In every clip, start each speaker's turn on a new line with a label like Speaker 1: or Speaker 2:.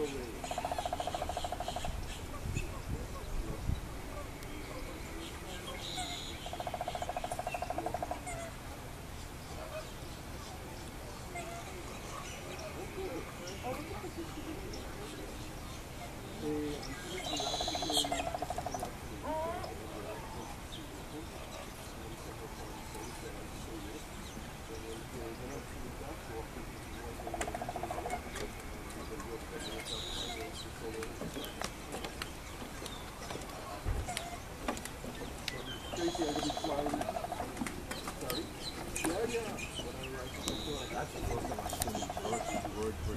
Speaker 1: no way. That's the first time I've seen word, word put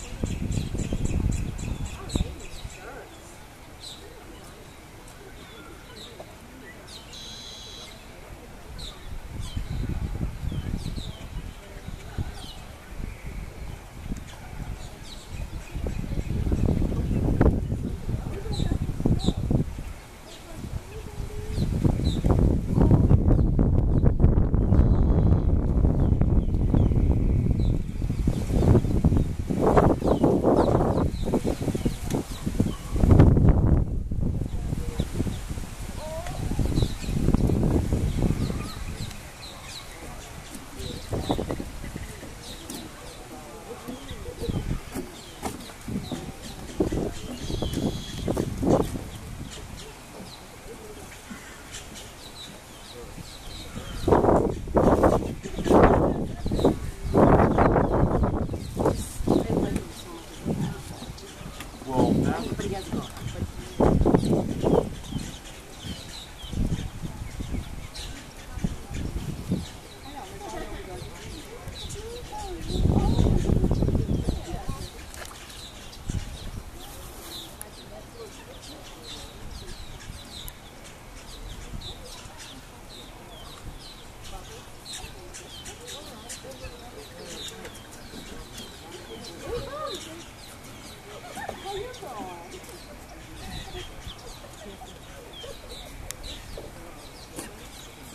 Speaker 2: obrigado.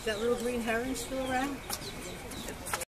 Speaker 2: That little green heron still around?